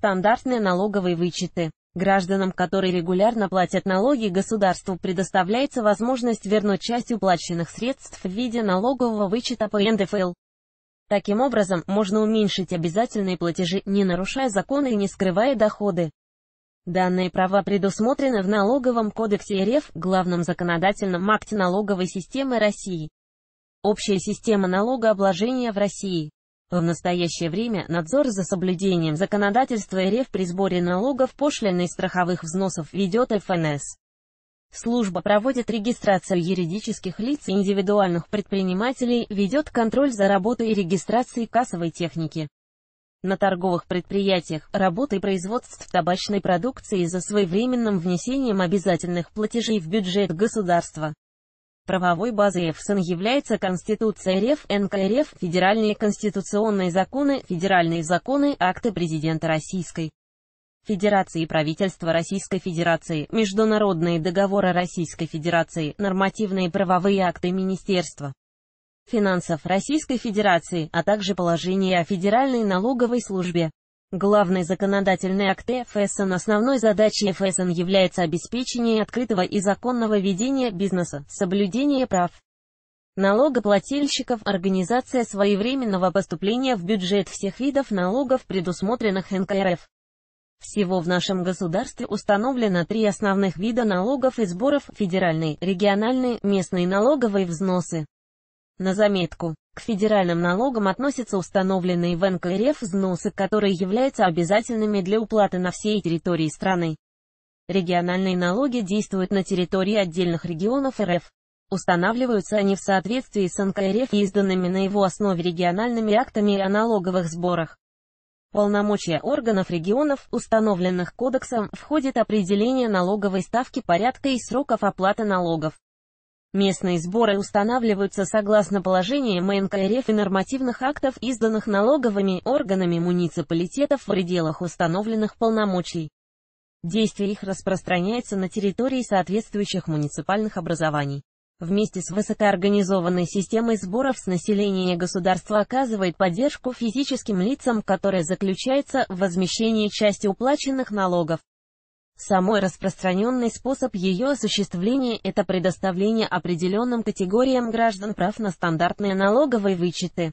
Стандартные налоговые вычеты. Гражданам, которые регулярно платят налоги, государству предоставляется возможность вернуть часть уплаченных средств в виде налогового вычета по НДФЛ. Таким образом, можно уменьшить обязательные платежи, не нарушая законы и не скрывая доходы. Данные права предусмотрены в Налоговом кодексе РФ, главном законодательном акте налоговой системы России. Общая система налогообложения в России. В настоящее время надзор за соблюдением законодательства РФ при сборе налогов, пошлин и страховых взносов ведет ФНС. Служба проводит регистрацию юридических лиц и индивидуальных предпринимателей, ведет контроль за работой и регистрацией кассовой техники. На торговых предприятиях, работой производств табачной продукции за своевременным внесением обязательных платежей в бюджет государства. Правовой базой ФСН является Конституция РФ, НКРФ, федеральные конституционные законы, федеральные законы, акты президента Российской Федерации и правительства Российской Федерации, международные договоры Российской Федерации, нормативные правовые акты Министерства финансов Российской Федерации, а также положение о Федеральной налоговой службе. Главный законодательный акт ФСН Основной задачей ФСН является обеспечение открытого и законного ведения бизнеса, соблюдение прав налогоплательщиков, организация своевременного поступления в бюджет всех видов налогов, предусмотренных НКРФ. Всего в нашем государстве установлено три основных вида налогов и сборов – федеральные, региональные, местные налоговые взносы. На заметку, к федеральным налогам относятся установленные в НКРФ взносы, которые являются обязательными для уплаты на всей территории страны. Региональные налоги действуют на территории отдельных регионов РФ. Устанавливаются они в соответствии с НКРФ и изданными на его основе региональными актами о налоговых сборах. Полномочия органов регионов, установленных кодексом, входит определение налоговой ставки порядка и сроков оплаты налогов. Местные сборы устанавливаются согласно положениям НКРФ и нормативных актов, изданных налоговыми органами муниципалитетов в пределах установленных полномочий. Действие их распространяется на территории соответствующих муниципальных образований. Вместе с высокоорганизованной системой сборов с населения государство оказывает поддержку физическим лицам, которая заключается в возмещении части уплаченных налогов. Самый распространенный способ ее осуществления – это предоставление определенным категориям граждан прав на стандартные налоговые вычеты.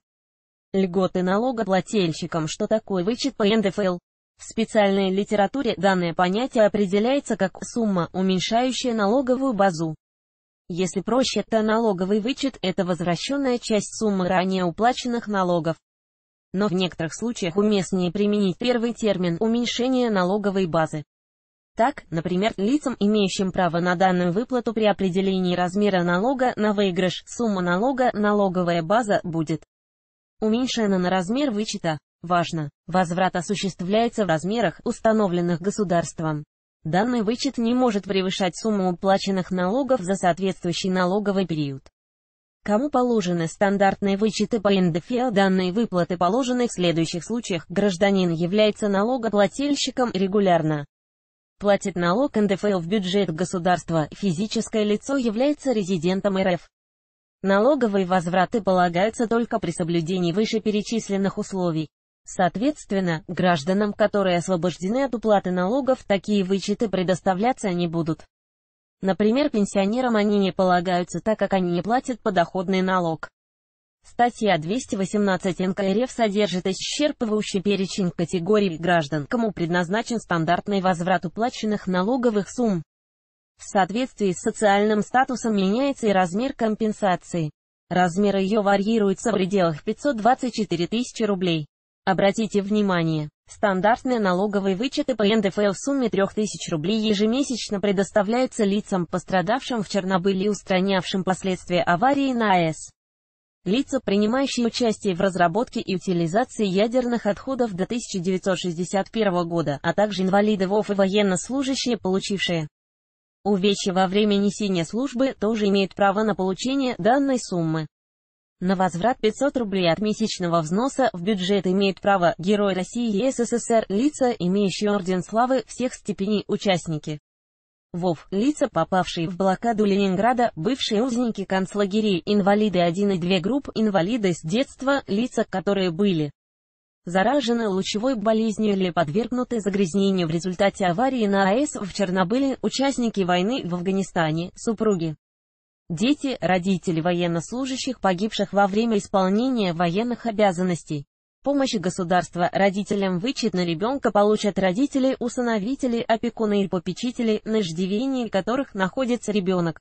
Льготы налогоплательщикам Что такое вычет по НДФЛ? В специальной литературе данное понятие определяется как сумма, уменьшающая налоговую базу. Если проще, то налоговый вычет – это возвращенная часть суммы ранее уплаченных налогов. Но в некоторых случаях уместнее применить первый термин уменьшение налоговой базы. Так, например, лицам, имеющим право на данную выплату при определении размера налога на выигрыш, сумма налога, налоговая база, будет уменьшена на размер вычета. Важно, возврат осуществляется в размерах, установленных государством. Данный вычет не может превышать сумму уплаченных налогов за соответствующий налоговый период. Кому положены стандартные вычеты по НДФЛ? Данные выплаты положены в следующих случаях. Гражданин является налогоплательщиком регулярно платит налог НДФЛ в бюджет государства, физическое лицо является резидентом РФ. Налоговые возвраты полагаются только при соблюдении вышеперечисленных условий. Соответственно, гражданам, которые освобождены от уплаты налогов, такие вычеты предоставляться не будут. Например, пенсионерам они не полагаются, так как они не платят подоходный налог. Статья 218 НК РФ содержит исчерпывающий перечень категорий граждан, кому предназначен стандартный возврат уплаченных налоговых сумм. В соответствии с социальным статусом меняется и размер компенсации. Размер ее варьируется в пределах 524 тысячи рублей. Обратите внимание, стандартные налоговые вычеты по НДФЛ в сумме 3000 рублей ежемесячно предоставляются лицам, пострадавшим в Чернобыле и устранявшим последствия аварии на АЭС. Лица, принимающие участие в разработке и утилизации ядерных отходов до 1961 года, а также инвалиды ВОВ и военнослужащие, получившие увечья во время несения службы, тоже имеют право на получение данной суммы. На возврат 500 рублей от месячного взноса в бюджет имеют право Герой России и СССР, лица, имеющие Орден Славы всех степеней участники. ВОВ, лица, попавшие в блокаду Ленинграда, бывшие узники концлагерей, инвалиды 1 и 2 групп, инвалиды с детства, лица, которые были заражены лучевой болезнью или подвергнуты загрязнению в результате аварии на АЭС в Чернобыле, участники войны в Афганистане, супруги. Дети, родители военнослужащих, погибших во время исполнения военных обязанностей. Помощь государства родителям вычет на ребенка получат родители, усыновители, опекуны и попечители, на иждивении которых находится ребенок.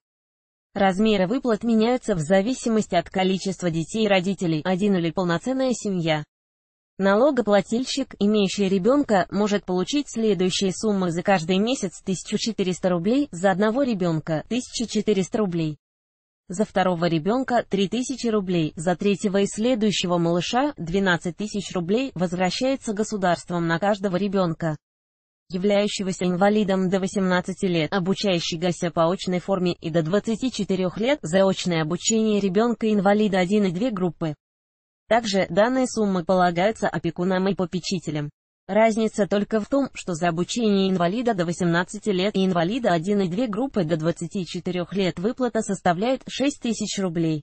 Размеры выплат меняются в зависимости от количества детей родителей, один или полноценная семья. Налогоплательщик, имеющий ребенка, может получить следующие суммы за каждый месяц 1400 рублей, за одного ребенка 1400 рублей. За второго ребенка 3000 рублей, за третьего и следующего малыша 12 тысяч рублей возвращается государством на каждого ребенка являющегося инвалидом до 18 лет, обучающегося по очной форме и до 24 лет, заочное обучение ребенка-инвалида 1 и 2 группы. Также данные суммы полагаются опекунам и попечителям. Разница только в том, что за обучение инвалида до 18 лет и инвалида 1 и 2 группы до 24 лет выплата составляет 6 тысяч рублей.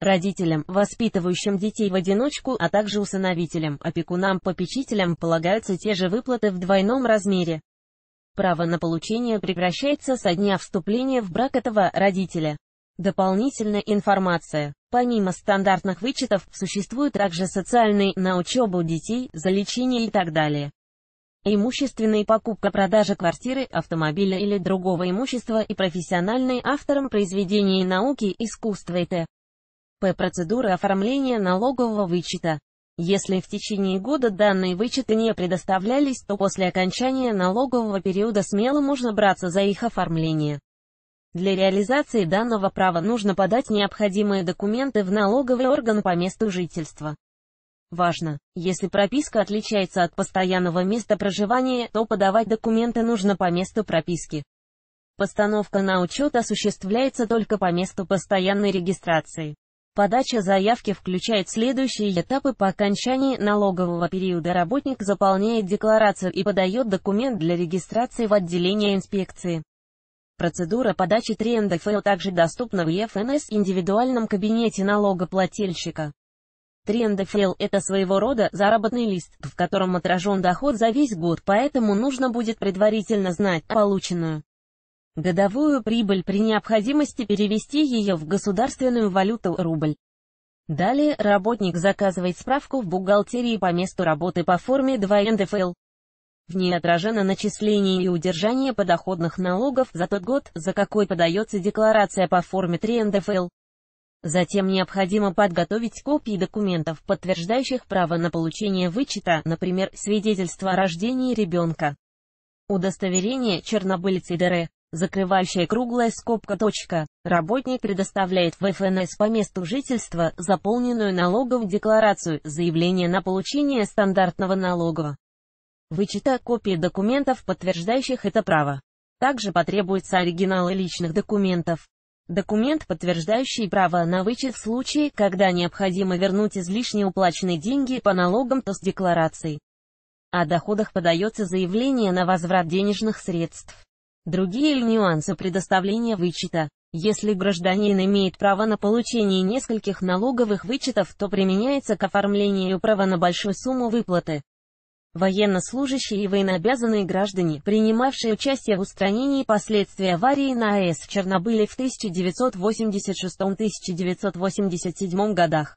Родителям, воспитывающим детей в одиночку, а также усыновителям, опекунам, попечителям полагаются те же выплаты в двойном размере. Право на получение прекращается со дня вступления в брак этого родителя. Дополнительная информация. Помимо стандартных вычетов, существует также социальный, на учебу детей, за лечение и так далее. Имущественная покупка-продажа квартиры, автомобиля или другого имущества и профессиональный автором произведений науки, искусства и т. П. Процедуры оформления налогового вычета. Если в течение года данные вычеты не предоставлялись, то после окончания налогового периода смело можно браться за их оформление. Для реализации данного права нужно подать необходимые документы в налоговый орган по месту жительства. Важно, если прописка отличается от постоянного места проживания, то подавать документы нужно по месту прописки. Постановка на учет осуществляется только по месту постоянной регистрации. Подача заявки включает следующие этапы по окончании налогового периода. Работник заполняет декларацию и подает документ для регистрации в отделение инспекции. Процедура подачи 3 НДФЛ также доступна в ЕФНС индивидуальном кабинете налогоплательщика. 3 НДФЛ – это своего рода заработный лист, в котором отражен доход за весь год, поэтому нужно будет предварительно знать полученную годовую прибыль при необходимости перевести ее в государственную валюту рубль. Далее работник заказывает справку в бухгалтерии по месту работы по форме 2 НДФЛ. В ней отражено начисление и удержание подоходных налогов за тот год, за какой подается декларация по форме 3 НДФЛ. Затем необходимо подготовить копии документов, подтверждающих право на получение вычета, например, свидетельство о рождении ребенка. Удостоверение чернобыльцы ДР, закрывающая круглая скобка точка. Работник предоставляет в ФНС по месту жительства заполненную налоговую декларацию, заявление на получение стандартного налогового вычета копии документов, подтверждающих это право. Также потребуются оригиналы личных документов. Документ, подтверждающий право на вычет в случае, когда необходимо вернуть излишне уплаченные деньги по налогам то с декларацией. О доходах подается заявление на возврат денежных средств. Другие нюансы предоставления вычета. Если гражданин имеет право на получение нескольких налоговых вычетов, то применяется к оформлению права на большую сумму выплаты. Военнослужащие и военнообязанные граждане, принимавшие участие в устранении последствий аварии на АЭС в Чернобыле в 1986-1987 годах,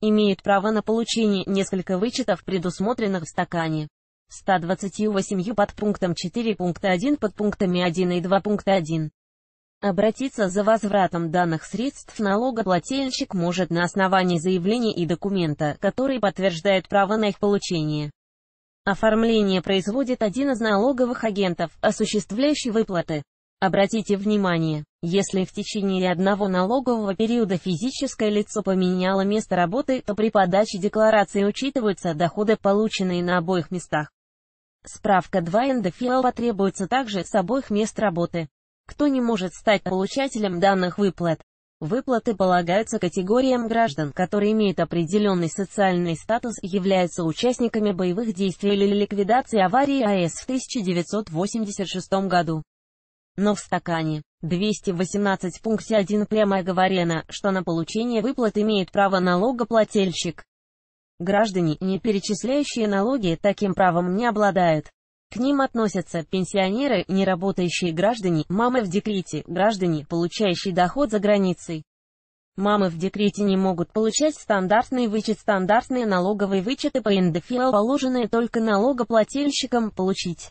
имеют право на получение нескольких вычетов, предусмотренных в стакане. 128 под пунктом 4 пункта 1 под пунктами 1 и 2 пункта 1. Обратиться за возвратом данных средств налогоплательщик может на основании заявления и документа, который подтверждает право на их получение. Оформление производит один из налоговых агентов, осуществляющий выплаты. Обратите внимание, если в течение одного налогового периода физическое лицо поменяло место работы, то при подаче декларации учитываются доходы, полученные на обоих местах. Справка 2 НДФЛ потребуется также с обоих мест работы. Кто не может стать получателем данных выплат? Выплаты полагаются категориям граждан, которые имеют определенный социальный статус, являются участниками боевых действий или ликвидации аварии АЭС в 1986 году. Но в стакане 218 пункте 1 прямо говорено, что на получение выплат имеет право налогоплательщик. Граждане, не перечисляющие налоги, таким правом не обладают. К ним относятся пенсионеры, неработающие граждане, мамы в декрете, граждане, получающие доход за границей. Мамы в декрете не могут получать стандартный вычет. Стандартные налоговые вычеты по НДФЛ положенные только налогоплательщикам получить.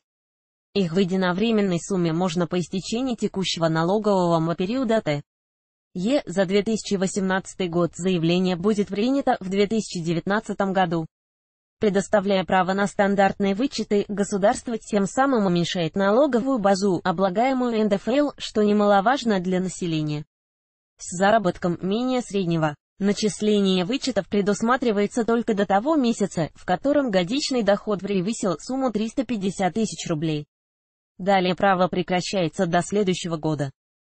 Их в единовременной сумме можно по истечении текущего налогового периода Т. Е. За 2018 год заявление будет принято в 2019 году. Предоставляя право на стандартные вычеты, государство тем самым уменьшает налоговую базу, облагаемую НДФЛ, что немаловажно для населения. С заработком менее среднего. Начисление вычетов предусматривается только до того месяца, в котором годичный доход превысил сумму 350 тысяч рублей. Далее право прекращается до следующего года.